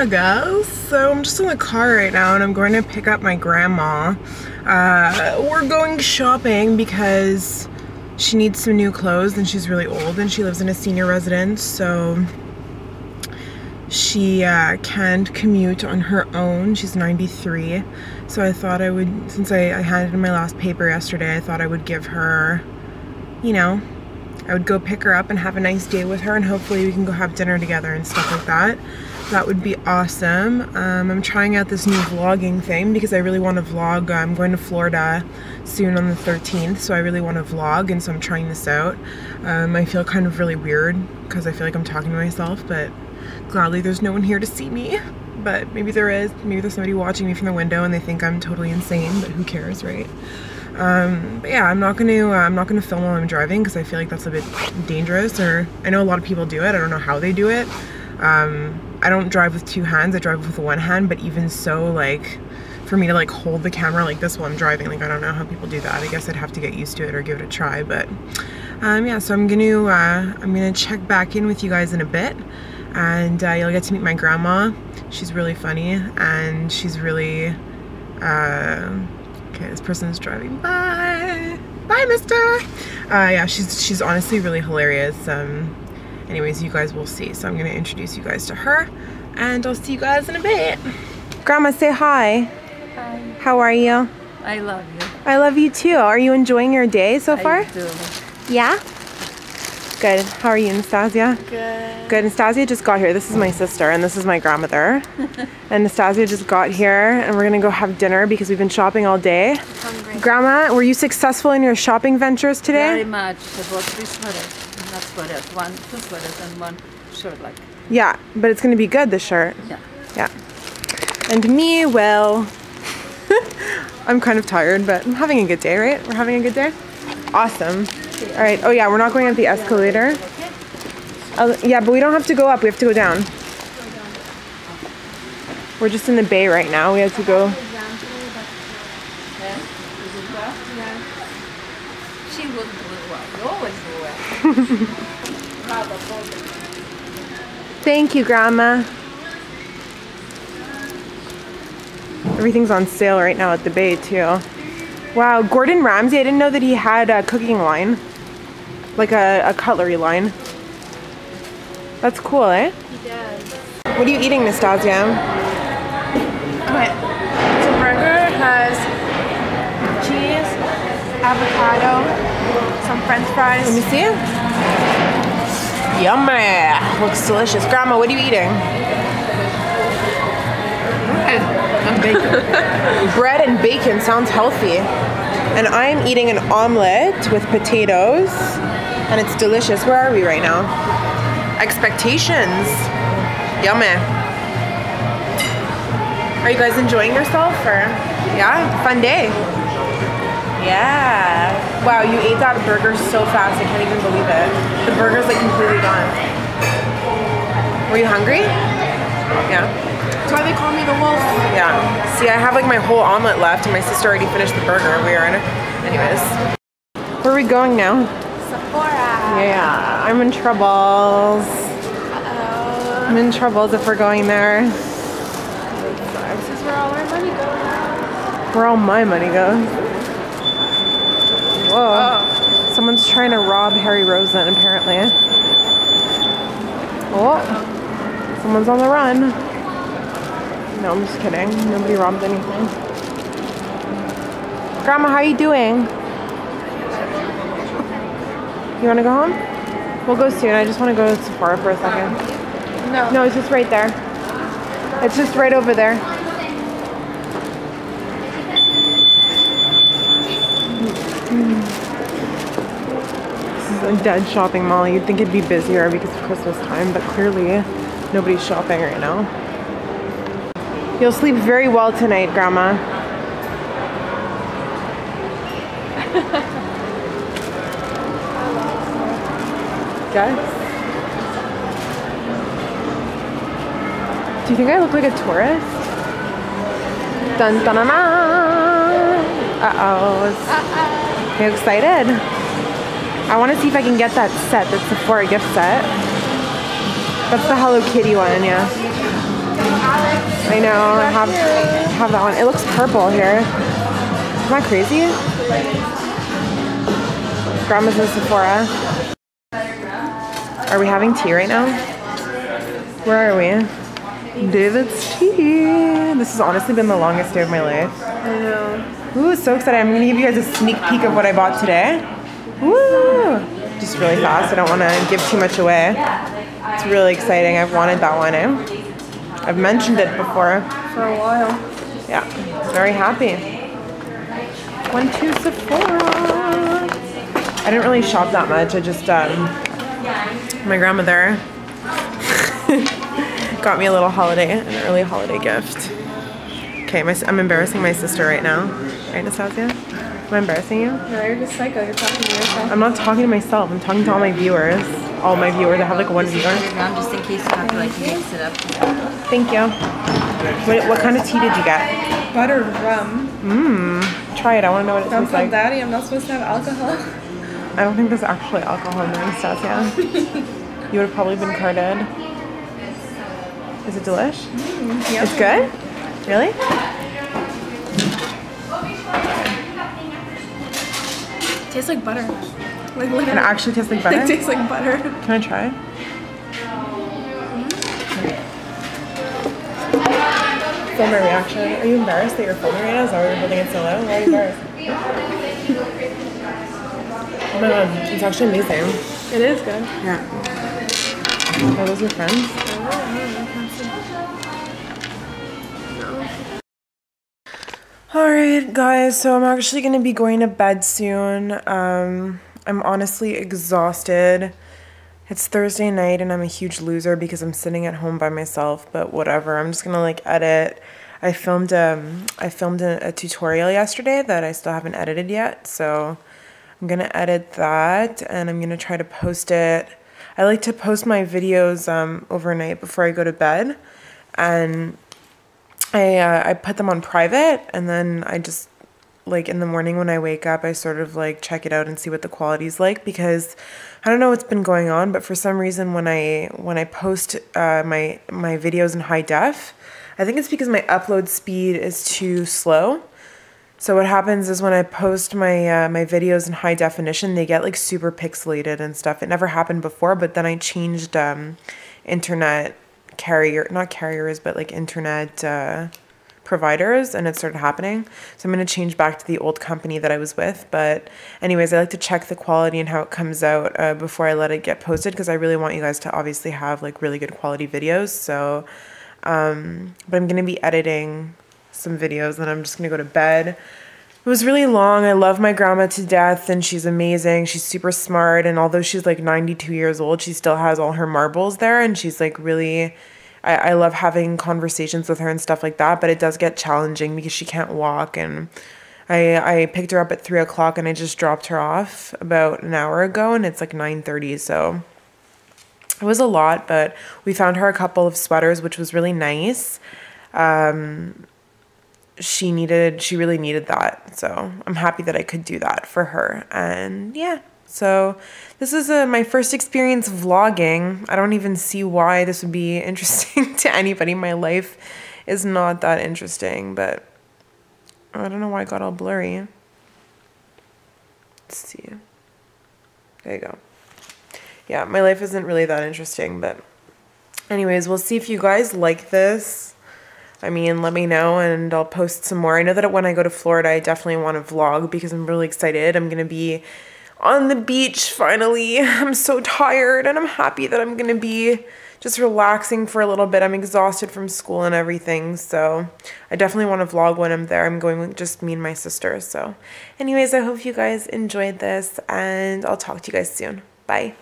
yeah guys. So i'm just in the car right now and i'm going to pick up my grandma. Uh, we're going shopping because she needs some new clothes and she's really old and she lives in a senior residence so she uh, can't commute on her own. She's 93 so i thought i would since I, I handed in my last paper yesterday i thought i would give her you know I would go pick her up and have a nice day with her and hopefully we can go have dinner together and stuff like that. That would be awesome. Um, I'm trying out this new vlogging thing because I really want to vlog. I'm going to Florida soon on the 13th, so I really want to vlog and so I'm trying this out. Um, I feel kind of really weird because I feel like I'm talking to myself, but gladly there's no one here to see me. But maybe there is. Maybe there's somebody watching me from the window and they think I'm totally insane, but who cares, right? Um, but yeah, I'm not gonna uh, I'm not gonna film while I'm driving because I feel like that's a bit dangerous. Or I know a lot of people do it. I don't know how they do it. Um, I don't drive with two hands. I drive with one hand. But even so, like for me to like hold the camera like this while I'm driving, like I don't know how people do that. I guess I'd have to get used to it or give it a try. But um, yeah, so I'm gonna uh, I'm gonna check back in with you guys in a bit, and uh, you'll get to meet my grandma. She's really funny and she's really. Uh, Okay, this person's driving by. Bye, mister. Uh, yeah, she's she's honestly really hilarious. Um, anyways, you guys will see. So I'm gonna introduce you guys to her, and I'll see you guys in a bit. Grandma, say hi. Hi. How are you? I love you. I love you too. Are you enjoying your day so far? I do. Yeah. Good. How are you, Anastasia? Good. Good. Anastasia just got here. This is my sister, and this is my grandmother. and Anastasia just got here, and we're gonna go have dinner because we've been shopping all day. Hungry. Grandma, were you successful in your shopping ventures today? Very much. It was three sweaters. Not sweaters. One, two sweaters and one shirt like. Yeah, but it's gonna be good, the shirt. Yeah. Yeah. And me, well, I'm kind of tired, but I'm having a good day, right? We're having a good day? Awesome. All right. Oh yeah, we're not going up the escalator. Uh, yeah, but we don't have to go up. We have to go down. We're just in the Bay right now. We have to go. She will do it. You always do. Thank you, Grandma. Everything's on sale right now at the Bay, too. Wow, Gordon Ramsay, I didn't know that he had a cooking line. Like a, a cutlery line. That's cool, eh? He does. What are you eating, Nastasia? Okay. So burger has cheese, avocado, some french fries. Let me see. Yummy! Looks delicious. Grandma, what are you eating? Bacon. Bread and bacon sounds healthy. And I'm eating an omelet with potatoes. And it's delicious. Where are we right now? Expectations. Yummy. Are you guys enjoying yourself or? Yeah, fun day. Yeah. Wow, you ate that burger so fast. I can't even believe it. The burger's like completely gone. Were you hungry? Yeah. That's why they call me the wolf. Yeah. See, I have like my whole omelet left, and my sister already finished the burger. We are in. Anyways. Where are we going now? Sephora. Yeah, I'm in troubles. Uh-oh. I'm in troubles if we're going there. This is where all our money goes. Where all my money goes. Whoa. Oh. Someone's trying to rob Harry Rosen, apparently. Oh. Someone's on the run. No, I'm just kidding. Nobody robbed anything. Grandma, how are you doing? You want to go home? We'll go soon. I just want to go to Sephora for a second. No. No, it's just right there. It's just right over there. This is a dead shopping mall. You'd think it'd be busier because of Christmas time, but clearly nobody's shopping right now. You'll sleep very well tonight, Grandma. Guess. Do you think I look like a tourist? Dun dun dun dun. Uh oh. Are you excited? I want to see if I can get that set, that Sephora gift set. That's the Hello Kitty one, yeah. I know. I have have that one. It looks purple here. Am I crazy? Grandma's in Sephora. Are we having tea right now? Where are we? David's tea. This has honestly been the longest day of my life. I know. Ooh, so excited. I'm gonna give you guys a sneak peek of what I bought today. Woo! Just really fast. I don't wanna give too much away. It's really exciting. I've wanted that one, eh? I've mentioned it before. For a while. Yeah, very happy. One, two, Sephora. I didn't really shop that much. I just, um, my grandmother got me a little holiday, an early holiday gift. Okay, my, I'm embarrassing my sister right now. Right, Nastasia? Am I embarrassing you? No, you're just psycho. You're talking to yourself. I'm not talking to myself. I'm talking to all my viewers. All my viewers. I have like one viewer. Mom, just in case you have to like mix it up. Thank you. What, what kind of tea did you get? Butter rum. Mmm. Try it. I want to know what it tastes like. daddy. I'm not supposed to have alcohol. I don't think there's actually alcohol in there, Anastasia. you would have probably been carded. Is it delish? Yep. It's good? Really? tastes like butter. Like It actually tastes like butter? It tastes like butter. Can I try? Mm-hmm. Film my reaction. Are you embarrassed that you're filming right now? Is that why you're holding it so low? Why are you embarrassed? it's actually amazing. It is good. Yeah. Are those your friends? Alright, guys, so I'm actually gonna be going to bed soon. Um, I'm honestly exhausted. It's Thursday night and I'm a huge loser because I'm sitting at home by myself, but whatever. I'm just gonna like edit. I filmed um I filmed a, a tutorial yesterday that I still haven't edited yet, so I'm gonna edit that and I'm gonna try to post it. I like to post my videos um, overnight before I go to bed, and I uh, I put them on private, and then I just like in the morning when I wake up, I sort of like check it out and see what the quality's like because I don't know what's been going on, but for some reason when I when I post uh, my my videos in high def, I think it's because my upload speed is too slow. So what happens is when I post my uh, my videos in high definition, they get like super pixelated and stuff. It never happened before, but then I changed um, internet carrier, not carriers, but like internet uh, providers, and it started happening. So I'm gonna change back to the old company that I was with. But anyways, I like to check the quality and how it comes out uh, before I let it get posted because I really want you guys to obviously have like really good quality videos. So, um, but I'm gonna be editing some videos and I'm just gonna go to bed. It was really long. I love my grandma to death and she's amazing. She's super smart and although she's like 92 years old, she still has all her marbles there and she's like really I, I love having conversations with her and stuff like that, but it does get challenging because she can't walk and I I picked her up at three o'clock and I just dropped her off about an hour ago and it's like 9:30, so it was a lot, but we found her a couple of sweaters, which was really nice. Um, she needed, she really needed that. So I'm happy that I could do that for her. And yeah, so this is uh my first experience vlogging. I don't even see why this would be interesting to anybody. My life is not that interesting, but I don't know why it got all blurry. Let's see. There you go. Yeah, my life isn't really that interesting, but anyways, we'll see if you guys like this. I mean, let me know and I'll post some more. I know that when I go to Florida, I definitely want to vlog because I'm really excited. I'm going to be on the beach finally. I'm so tired and I'm happy that I'm going to be just relaxing for a little bit. I'm exhausted from school and everything. So I definitely want to vlog when I'm there. I'm going with just me and my sister. So anyways, I hope you guys enjoyed this and I'll talk to you guys soon. Bye.